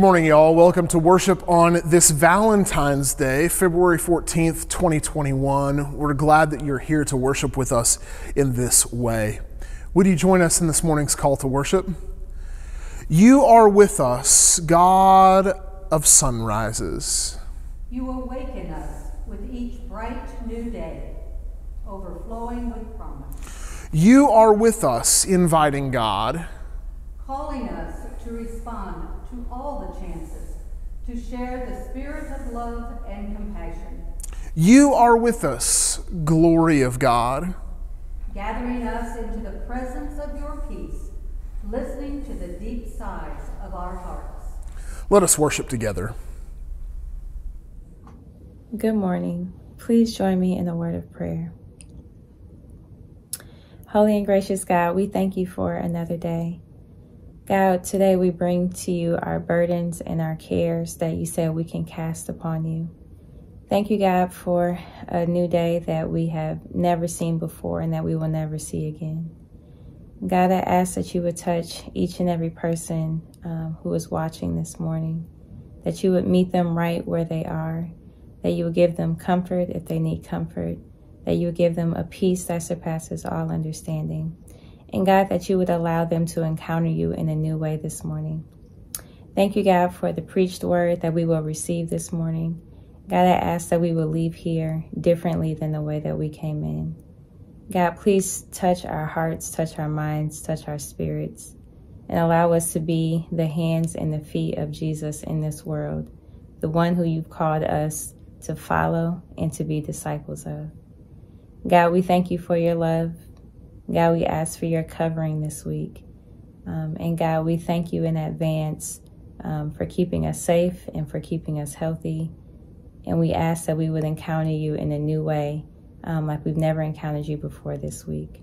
Good morning, y'all. Welcome to worship on this Valentine's Day, February 14th, 2021. We're glad that you're here to worship with us in this way. Would you join us in this morning's call to worship? You are with us, God of sunrises. You awaken us with each bright new day, overflowing with promise, You are with us, inviting God. calling us to respond all the chances, to share the spirit of love and compassion, You are with us, glory of God. gathering us into the presence of your peace, listening to the deep sighs of our hearts. Let us worship together. Good morning. Please join me in a word of prayer. Holy and gracious God, we thank you for another day. God, today we bring to you our burdens and our cares that you said we can cast upon you. Thank you, God, for a new day that we have never seen before and that we will never see again. God, I ask that you would touch each and every person um, who is watching this morning, that you would meet them right where they are, that you would give them comfort if they need comfort, that you would give them a peace that surpasses all understanding. And God, that you would allow them to encounter you in a new way this morning. Thank you, God, for the preached word that we will receive this morning. God, I ask that we will leave here differently than the way that we came in. God, please touch our hearts, touch our minds, touch our spirits, and allow us to be the hands and the feet of Jesus in this world, the one who you've called us to follow and to be disciples of. God, we thank you for your love. God, we ask for your covering this week. Um, and God, we thank you in advance um, for keeping us safe and for keeping us healthy. And we ask that we would encounter you in a new way, um, like we've never encountered you before this week.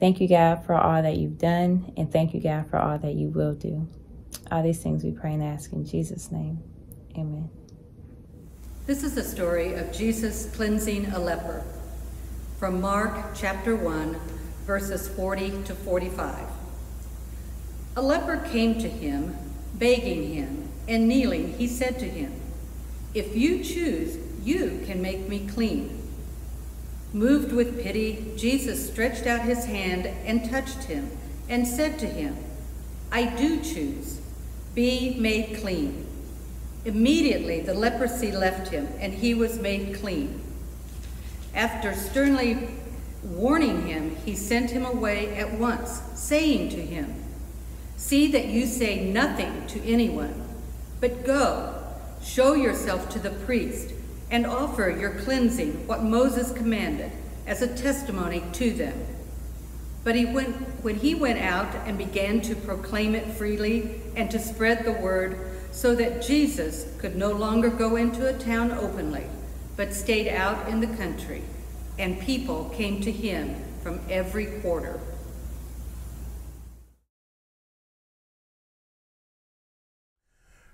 Thank you, God, for all that you've done, and thank you, God, for all that you will do. All these things we pray and ask in Jesus' name. Amen. This is the story of Jesus cleansing a leper from Mark chapter 1, verses 40 to 45. A leper came to him, begging him, and kneeling, he said to him, If you choose, you can make me clean. Moved with pity, Jesus stretched out his hand and touched him, and said to him, I do choose. Be made clean. Immediately the leprosy left him, and he was made clean. After sternly warning him, he sent him away at once, saying to him, See that you say nothing to anyone, but go, show yourself to the priest, and offer your cleansing what Moses commanded as a testimony to them. But he went, when he went out and began to proclaim it freely and to spread the word, so that Jesus could no longer go into a town openly, but stayed out in the country, and people came to him from every quarter.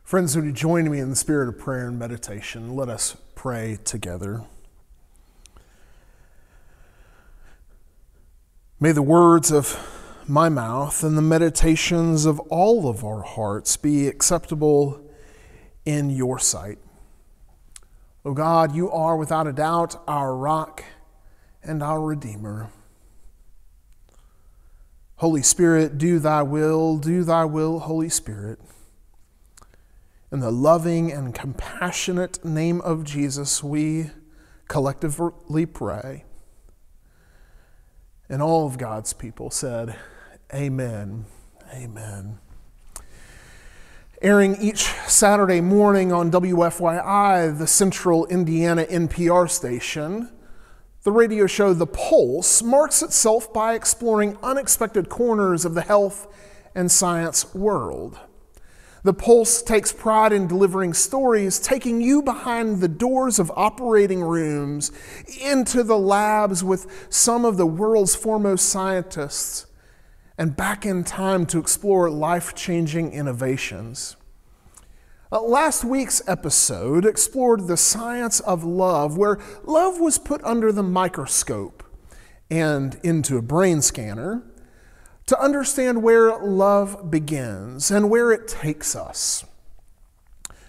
Friends, would you join me in the spirit of prayer and meditation? Let us pray together. May the words of my mouth and the meditations of all of our hearts be acceptable in your sight. O God, you are without a doubt our rock and our Redeemer. Holy Spirit, do thy will, do thy will, Holy Spirit. In the loving and compassionate name of Jesus, we collectively pray. And all of God's people said, Amen. Amen. Airing each Saturday morning on WFYI, the Central Indiana NPR station, the radio show The Pulse marks itself by exploring unexpected corners of the health and science world. The Pulse takes pride in delivering stories, taking you behind the doors of operating rooms into the labs with some of the world's foremost scientists and back in time to explore life changing innovations. Uh, last week's episode explored the science of love, where love was put under the microscope and into a brain scanner to understand where love begins and where it takes us.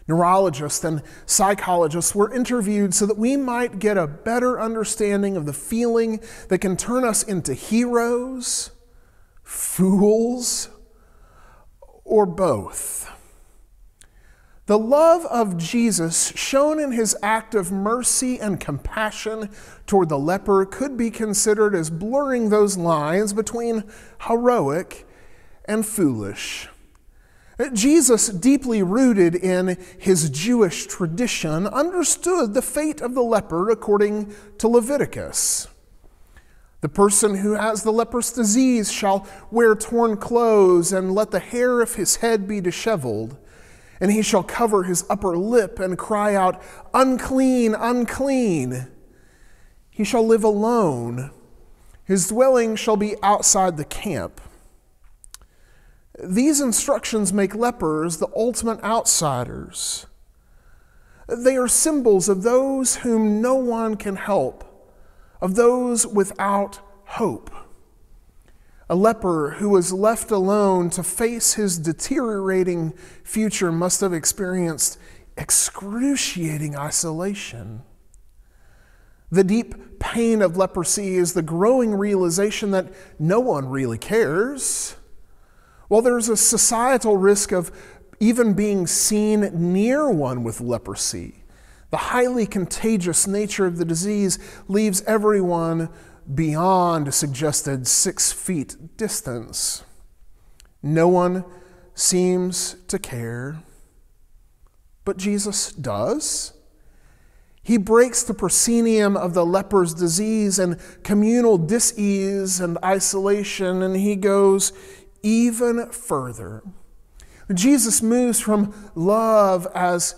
Neurologists and psychologists were interviewed so that we might get a better understanding of the feeling that can turn us into heroes, fools, or both. The love of Jesus, shown in his act of mercy and compassion toward the leper, could be considered as blurring those lines between heroic and foolish. Jesus, deeply rooted in his Jewish tradition, understood the fate of the leper according to Leviticus. The person who has the leprous disease shall wear torn clothes and let the hair of his head be disheveled and he shall cover his upper lip and cry out, Unclean, unclean. He shall live alone. His dwelling shall be outside the camp. These instructions make lepers the ultimate outsiders. They are symbols of those whom no one can help, of those without hope. A leper who was left alone to face his deteriorating future must have experienced excruciating isolation. The deep pain of leprosy is the growing realization that no one really cares. While there's a societal risk of even being seen near one with leprosy, the highly contagious nature of the disease leaves everyone beyond a suggested six feet distance. No one seems to care, but Jesus does. He breaks the proscenium of the leper's disease and communal disease and isolation, and he goes even further. Jesus moves from love as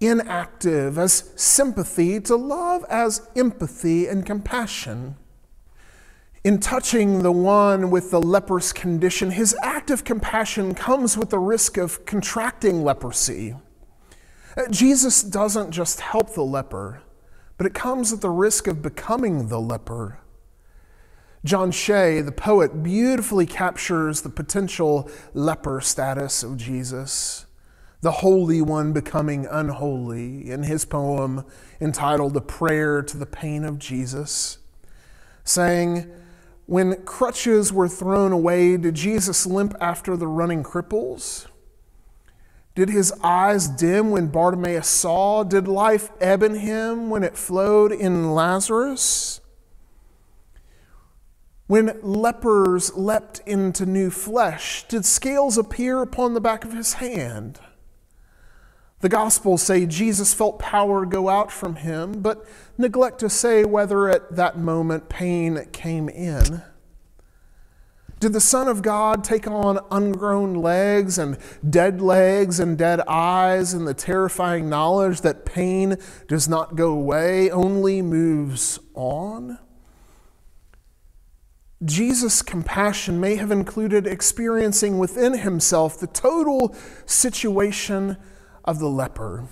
inactive, as sympathy, to love as empathy and compassion. In touching the one with the leprous condition, his act of compassion comes with the risk of contracting leprosy. Uh, Jesus doesn't just help the leper, but it comes at the risk of becoming the leper. John Shea, the poet, beautifully captures the potential leper status of Jesus, the Holy One becoming unholy, in his poem entitled A Prayer to the Pain of Jesus, saying, when crutches were thrown away, did Jesus limp after the running cripples? Did his eyes dim when Bartimaeus saw? Did life ebb in him when it flowed in Lazarus? When lepers leapt into new flesh, did scales appear upon the back of his hand? The Gospels say Jesus felt power go out from him, but neglect to say whether at that moment pain came in. Did the Son of God take on ungrown legs and dead legs and dead eyes and the terrifying knowledge that pain does not go away, only moves on? Jesus' compassion may have included experiencing within himself the total situation of the leper.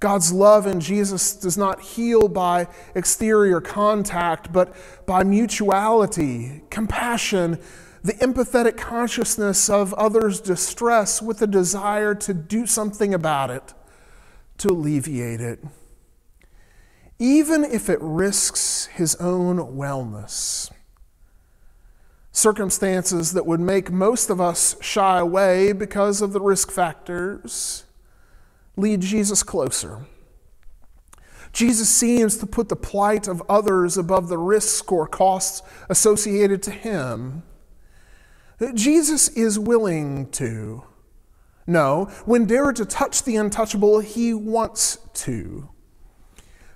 God's love in Jesus does not heal by exterior contact, but by mutuality, compassion, the empathetic consciousness of others' distress with a desire to do something about it, to alleviate it, even if it risks his own wellness. Circumstances that would make most of us shy away because of the risk factors lead Jesus closer. Jesus seems to put the plight of others above the risks or costs associated to him. Jesus is willing to. No, when dared to touch the untouchable, he wants to.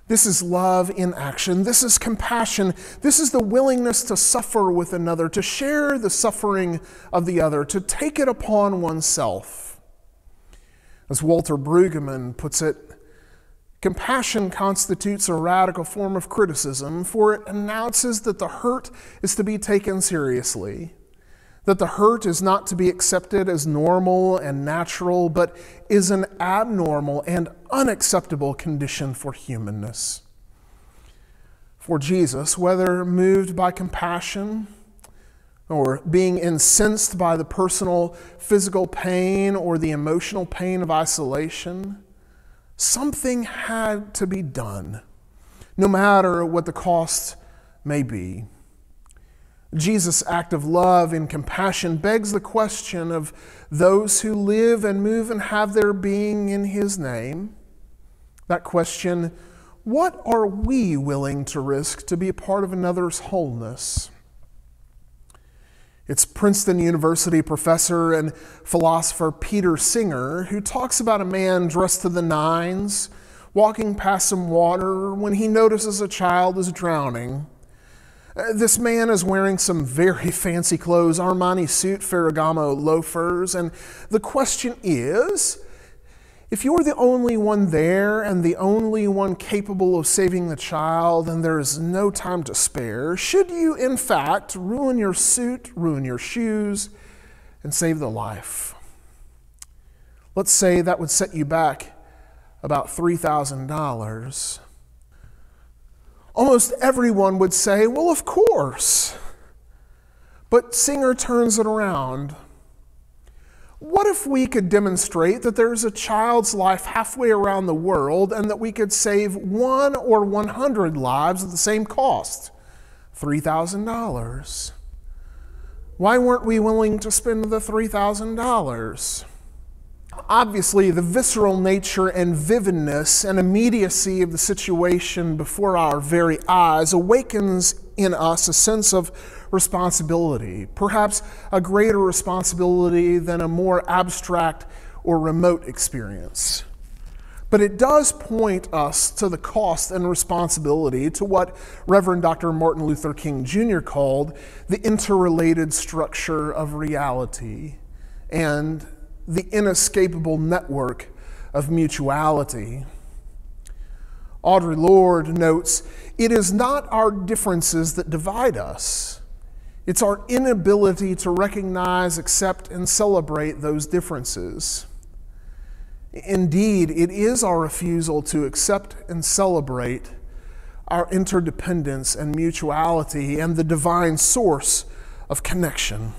This is love in action. This is compassion. This is the willingness to suffer with another, to share the suffering of the other, to take it upon oneself. As Walter Brueggemann puts it, compassion constitutes a radical form of criticism, for it announces that the hurt is to be taken seriously, that the hurt is not to be accepted as normal and natural, but is an abnormal and unacceptable condition for humanness. For Jesus, whether moved by compassion, or being incensed by the personal physical pain or the emotional pain of isolation, something had to be done, no matter what the cost may be. Jesus' act of love and compassion begs the question of those who live and move and have their being in His name. That question what are we willing to risk to be a part of another's wholeness? It's Princeton University professor and philosopher Peter Singer who talks about a man dressed to the nines walking past some water when he notices a child is drowning. Uh, this man is wearing some very fancy clothes, Armani suit, Ferragamo loafers, and the question is if you're the only one there and the only one capable of saving the child and there is no time to spare, should you in fact ruin your suit, ruin your shoes, and save the life? Let's say that would set you back about $3,000. Almost everyone would say, Well, of course. But Singer turns it around. What if we could demonstrate that there's a child's life halfway around the world and that we could save one or 100 lives at the same cost? $3,000. Why weren't we willing to spend the $3,000? Obviously, the visceral nature and vividness and immediacy of the situation before our very eyes awakens in us a sense of responsibility, perhaps a greater responsibility than a more abstract or remote experience. But it does point us to the cost and responsibility to what Reverend Dr. Martin Luther King Jr. called the interrelated structure of reality and the inescapable network of mutuality. Audre Lorde notes it is not our differences that divide us, it's our inability to recognize, accept, and celebrate those differences. Indeed, it is our refusal to accept and celebrate our interdependence and mutuality and the divine source of connection.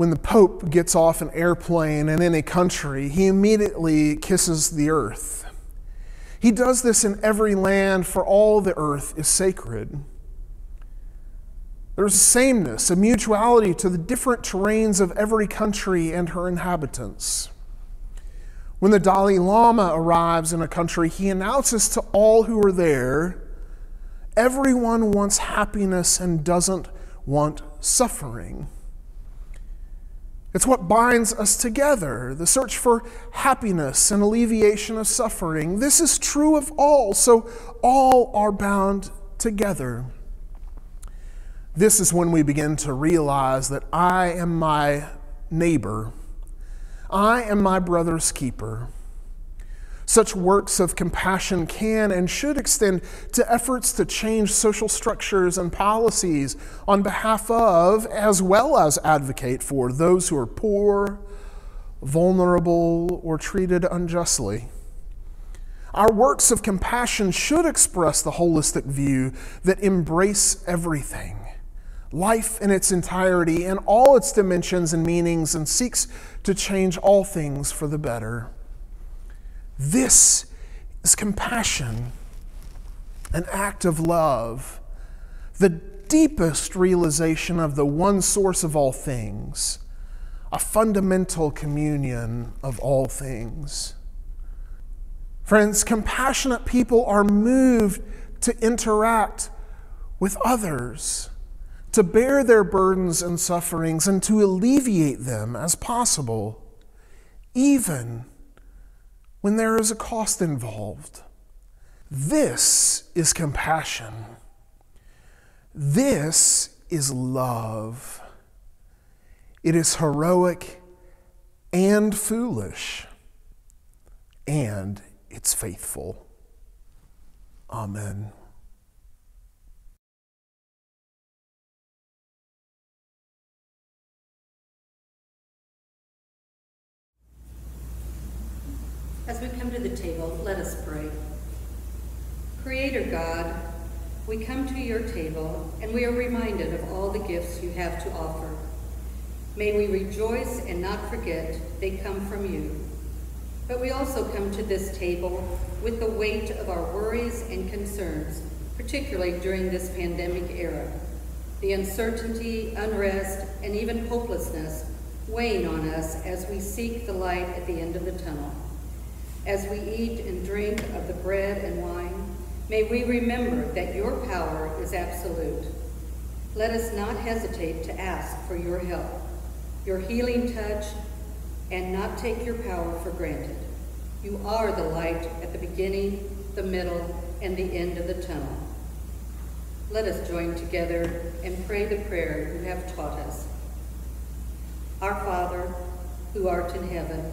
When the Pope gets off an airplane and in any country, he immediately kisses the earth. He does this in every land, for all the earth is sacred. There's a sameness, a mutuality to the different terrains of every country and her inhabitants. When the Dalai Lama arrives in a country, he announces to all who are there everyone wants happiness and doesn't want suffering. It's what binds us together the search for happiness and alleviation of suffering. This is true of all, so all are bound together. This is when we begin to realize that I am my neighbor, I am my brother's keeper. Such works of compassion can and should extend to efforts to change social structures and policies on behalf of, as well as advocate for, those who are poor, vulnerable, or treated unjustly. Our works of compassion should express the holistic view that embrace everything life in its entirety in all its dimensions and meanings and seeks to change all things for the better. This is compassion, an act of love, the deepest realization of the one source of all things, a fundamental communion of all things. Friends, compassionate people are moved to interact with others to bear their burdens and sufferings and to alleviate them as possible, even when there is a cost involved. This is compassion. This is love. It is heroic and foolish, and it's faithful. Amen. As we come to the table, let us pray. Creator God, we come to your table and we are reminded of all the gifts you have to offer. May we rejoice and not forget they come from you. But we also come to this table with the weight of our worries and concerns, particularly during this pandemic era. The uncertainty, unrest, and even hopelessness weighing on us as we seek the light at the end of the tunnel. As we eat and drink of the bread and wine, may we remember that your power is absolute. Let us not hesitate to ask for your help, your healing touch, and not take your power for granted. You are the light at the beginning, the middle, and the end of the tunnel. Let us join together and pray the prayer you have taught us. Our Father, who art in heaven,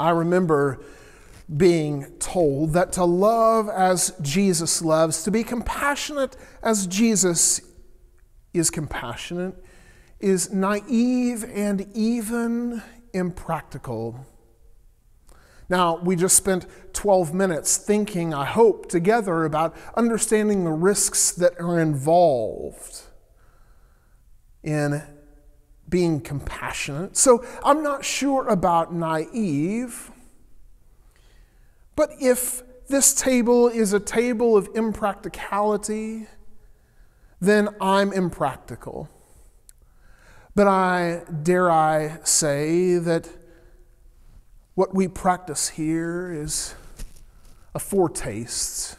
I remember being told that to love as Jesus loves, to be compassionate as Jesus is compassionate, is naive and even impractical. Now, we just spent 12 minutes thinking, I hope, together about understanding the risks that are involved in being compassionate. So I'm not sure about naive. But if this table is a table of impracticality, then I'm impractical. But I dare I say that what we practice here is a foretaste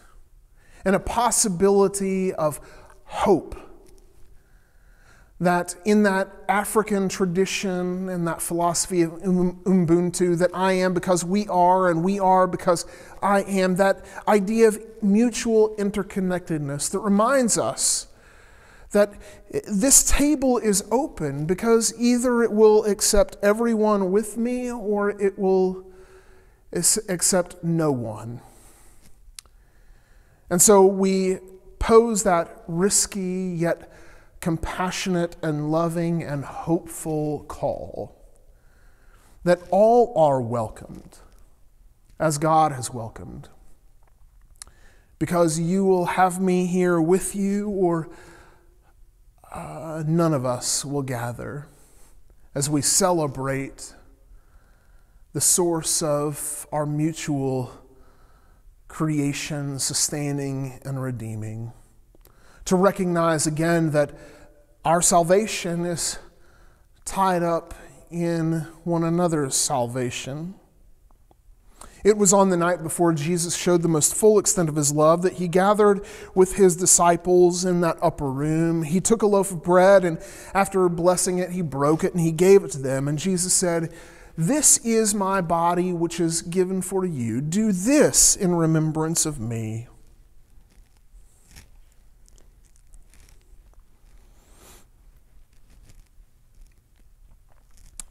and a possibility of hope that in that African tradition and that philosophy of um, Ubuntu, that I am because we are and we are because I am, that idea of mutual interconnectedness that reminds us that this table is open because either it will accept everyone with me or it will accept no one. And so we pose that risky yet compassionate and loving and hopeful call that all are welcomed as God has welcomed. Because you will have me here with you, or uh, none of us will gather as we celebrate the source of our mutual creation, sustaining, and redeeming to recognize again that our salvation is tied up in one another's salvation. It was on the night before Jesus showed the most full extent of his love that he gathered with his disciples in that upper room. He took a loaf of bread and after blessing it, he broke it and he gave it to them. And Jesus said, This is my body which is given for you. Do this in remembrance of me.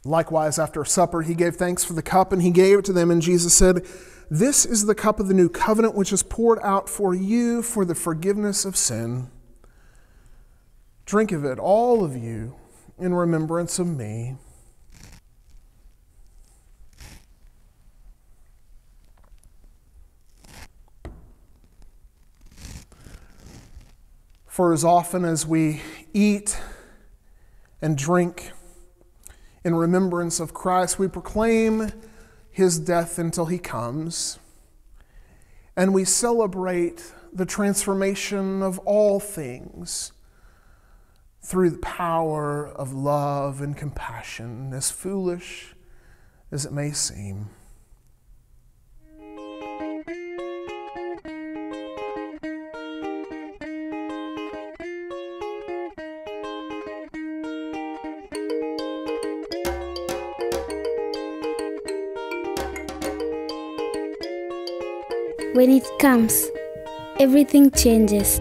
Likewise, after supper, he gave thanks for the cup and he gave it to them. And Jesus said, This is the cup of the new covenant which is poured out for you for the forgiveness of sin. Drink of it, all of you, in remembrance of me. For as often as we eat and drink, in remembrance of Christ, we proclaim his death until he comes, and we celebrate the transformation of all things through the power of love and compassion, as foolish as it may seem. When it comes, everything changes.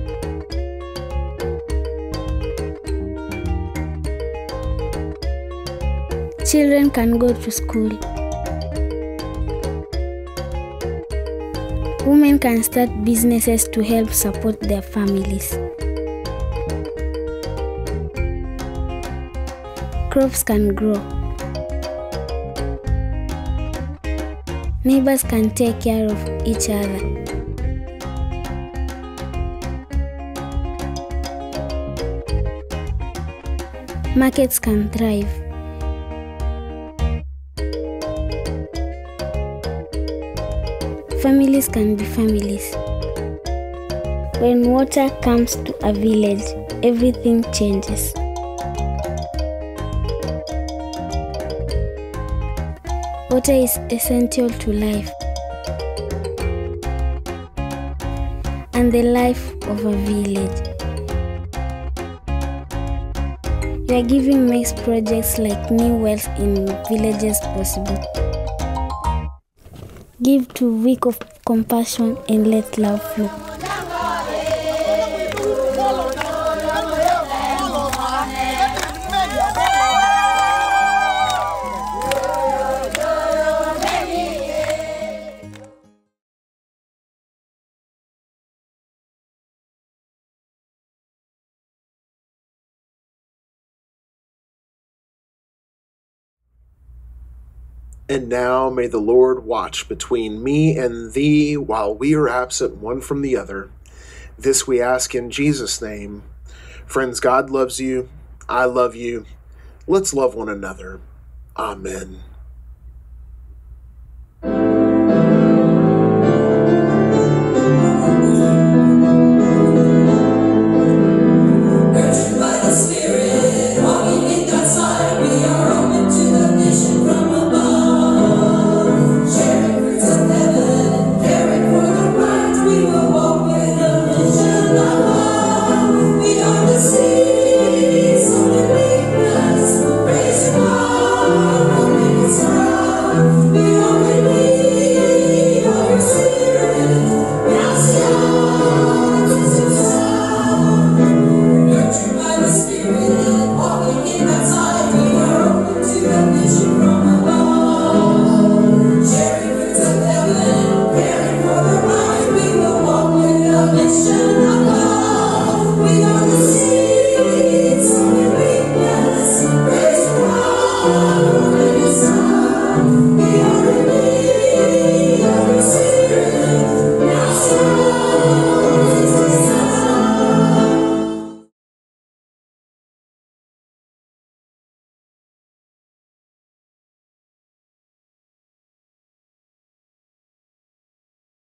Children can go to school. Women can start businesses to help support their families. Crops can grow. Neighbors can take care of each other. Markets can thrive. Families can be families. When water comes to a village, everything changes. Water is essential to life and the life of a village. We are giving makes projects like new wells in villages possible. Give to week of compassion and let love flow. And now may the Lord watch between me and thee while we are absent one from the other. This we ask in Jesus' name. Friends, God loves you. I love you. Let's love one another. Amen.